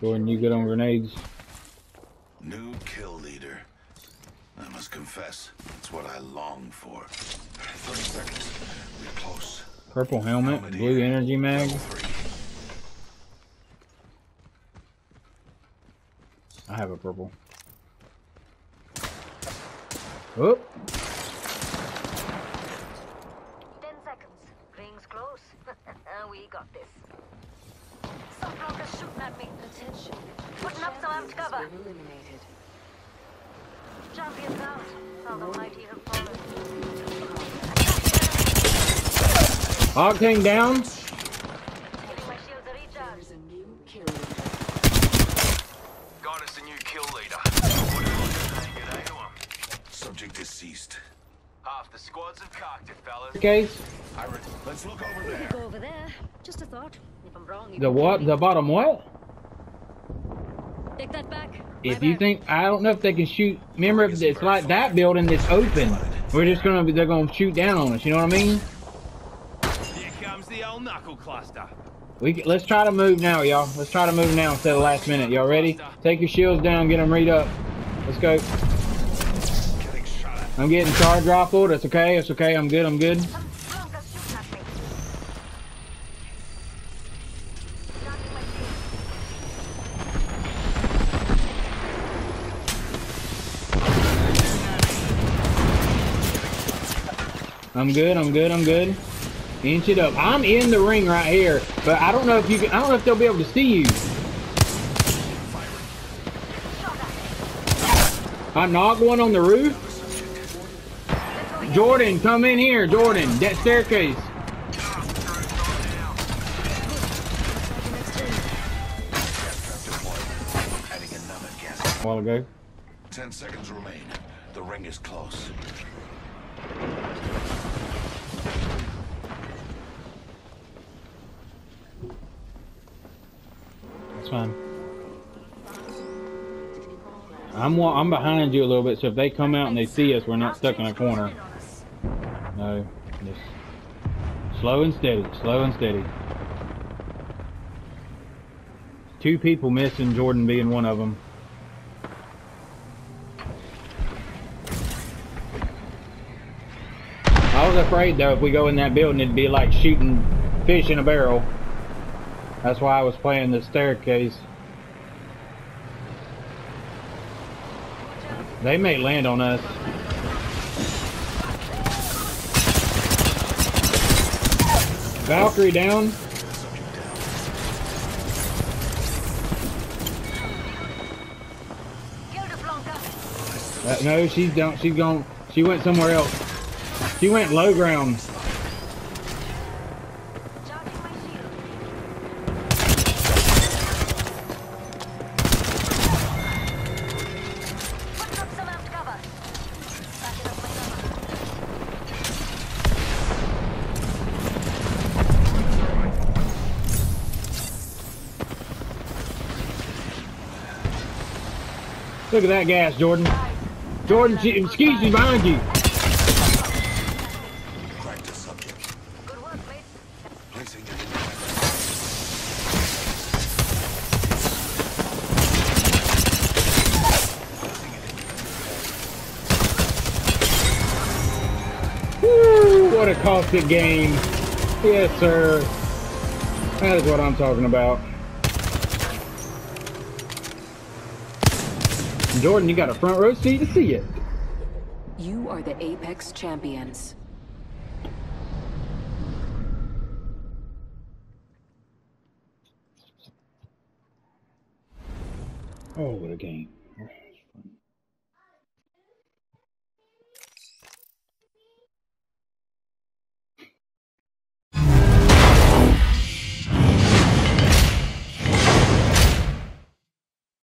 Jordan, you good on grenades? New kill leader. I must confess, it's what I long for. 30 seconds. We're close. Purple helmet, blue energy mag. I have a purple. Oop. Ten seconds. Rings close. we got this. Some blockers shooting at me. Attention. Putting up some armed cover. eliminated. Champions out. Although mighty have fallen. Octane down. Giving my shields a recharge. There's a new kill leader. Got us a new kill leader. What do I say good day to 'em? Subject deceased. Half the squads have cocked it, fellas. Case. Iris, let's look over there. go over there. Just a thought. If I'm wrong, you The can what? The bottom what? Take that back. If My you bad. think I don't know if they can shoot. Remember, if it's like that building that's open, we're just gonna be. They're gonna shoot down on us. You know what I mean? Here comes the old knuckle cluster. We can, let's try to move now, y'all. Let's try to move now instead of last minute. Y'all ready? Take your shields down. Get them read up. Let's go. I'm getting charge rifled. It's okay. It's okay. I'm good. I'm good. I'm good. I'm good. I'm good. Inch it up. I'm in the ring right here, but I don't know if you can. I don't know if they'll be able to see you. I knocked one on the roof. Jordan, come in here. Jordan, that staircase. Deployed. Adding another gas. A while ago. Ten seconds remain. The ring is close. That's fine. I'm I'm behind you a little bit, so if they come out and they see us, we're not stuck in a corner. No, just slow and steady, slow and steady. Two people missing, Jordan being one of them. I was afraid though, if we go in that building, it'd be like shooting fish in a barrel. That's why I was playing the staircase. They may land on us. Valkyrie down. Uh, no, she's down. She's gone. She went somewhere else. She went low ground. Look at that gas, Jordan. Jordan, she, excuse me, behind you. What a caustic game. Yes, sir. That is what I'm talking about. Jordan, you got a front row seat to see it. You are the Apex champions. Oh, what a game.